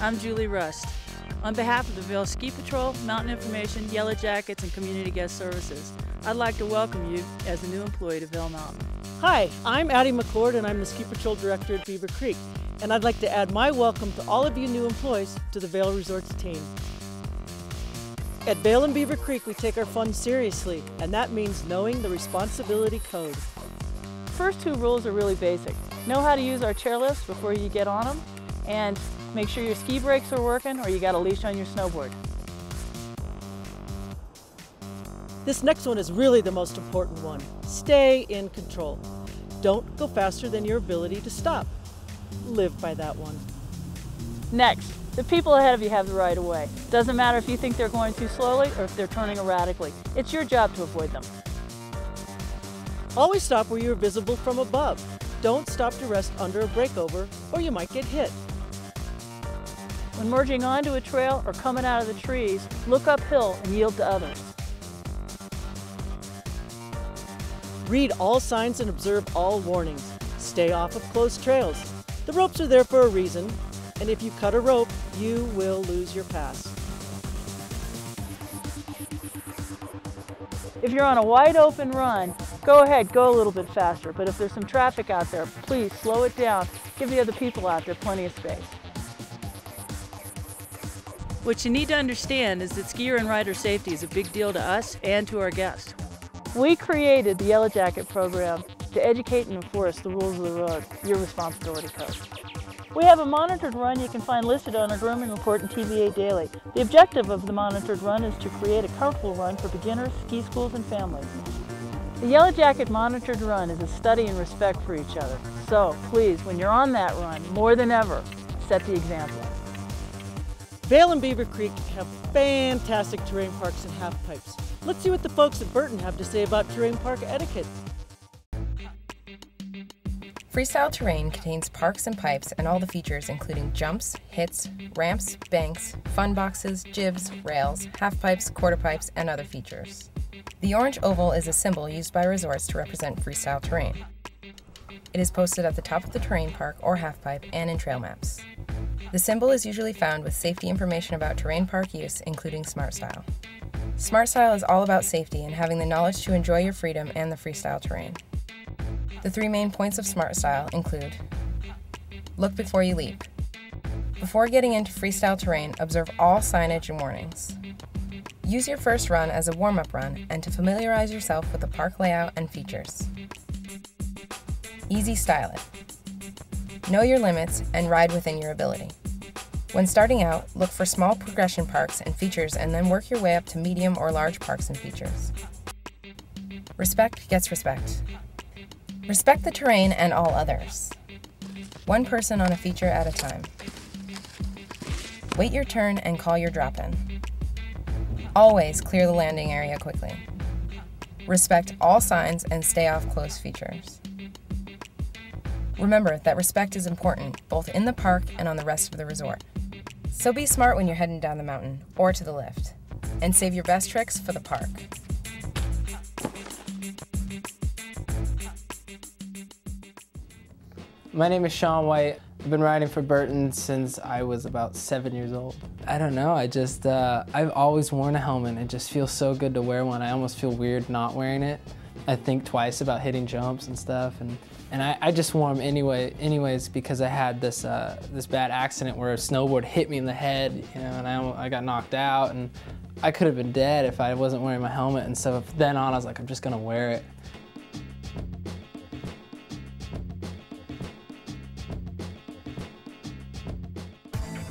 I'm Julie Rust. On behalf of the Vail Ski Patrol, Mountain Information, Yellow Jackets, and Community Guest Services, I'd like to welcome you as a new employee to Vail Mountain. Hi, I'm Addie McCord and I'm the Ski Patrol Director at Beaver Creek. And I'd like to add my welcome to all of you new employees to the Vail Resorts team. At Vail and Beaver Creek, we take our fun seriously, and that means knowing the responsibility code. First two rules are really basic. Know how to use our chairlifts before you get on them, and make sure your ski brakes are working or you got a leash on your snowboard. This next one is really the most important one. Stay in control. Don't go faster than your ability to stop. Live by that one. Next, the people ahead of you have the right of way. Doesn't matter if you think they're going too slowly or if they're turning erratically. It's your job to avoid them. Always stop where you're visible from above. Don't stop to rest under a breakover or you might get hit. When merging onto a trail or coming out of the trees, look uphill and yield to others. Read all signs and observe all warnings. Stay off of closed trails. The ropes are there for a reason, and if you cut a rope, you will lose your pass. If you're on a wide open run, go ahead, go a little bit faster. But if there's some traffic out there, please slow it down. Give the other people out there plenty of space. What you need to understand is that skier and rider safety is a big deal to us and to our guests. We created the Yellow Jacket program to educate and enforce the rules of the road, your responsibility code. We have a monitored run you can find listed on our grooming report in TVA Daily. The objective of the monitored run is to create a comfortable run for beginners, ski schools, and families. The Yellow Jacket monitored run is a study in respect for each other. So please, when you're on that run, more than ever, set the example. Vail and Beaver Creek have fantastic terrain parks and half pipes. Let's see what the folks at Burton have to say about terrain park etiquette. Freestyle terrain contains parks and pipes and all the features including jumps, hits, ramps, banks, fun boxes, jibs, rails, half pipes, quarter pipes, and other features. The orange oval is a symbol used by resorts to represent freestyle terrain. It is posted at the top of the terrain park or half pipe and in trail maps. The symbol is usually found with safety information about terrain park use, including SmartStyle. SmartStyle is all about safety and having the knowledge to enjoy your freedom and the freestyle terrain. The three main points of SmartStyle include Look before you leap. Before getting into freestyle terrain, observe all signage and warnings. Use your first run as a warm up run and to familiarize yourself with the park layout and features. Easy style it. Know your limits and ride within your ability. When starting out, look for small progression parks and features and then work your way up to medium or large parks and features. Respect gets respect. Respect the terrain and all others. One person on a feature at a time. Wait your turn and call your drop in. Always clear the landing area quickly. Respect all signs and stay off close features. Remember that respect is important both in the park and on the rest of the resort. So be smart when you're heading down the mountain or to the lift, and save your best tricks for the park. My name is Shaun White. I've been riding for Burton since I was about seven years old. I don't know, I just, uh, I've always worn a helmet. It just feels so good to wear one. I almost feel weird not wearing it. I think twice about hitting jumps and stuff, and, and I, I just wore them anyway, anyways because I had this, uh, this bad accident where a snowboard hit me in the head, you know, and I, I got knocked out, and I could have been dead if I wasn't wearing my helmet, and so then on I was like, I'm just gonna wear it.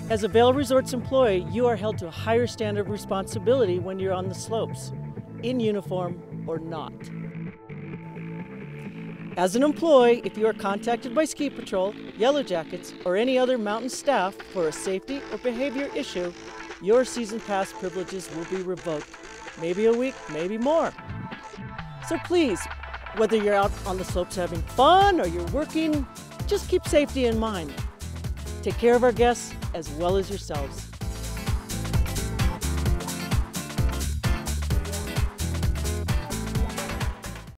As a Vail Resorts employee, you are held to a higher standard of responsibility when you're on the slopes, in uniform or not. As an employee, if you are contacted by Ski Patrol, Yellow Jackets, or any other mountain staff for a safety or behavior issue, your season pass privileges will be revoked. Maybe a week, maybe more. So please, whether you're out on the slopes having fun or you're working, just keep safety in mind. Take care of our guests as well as yourselves.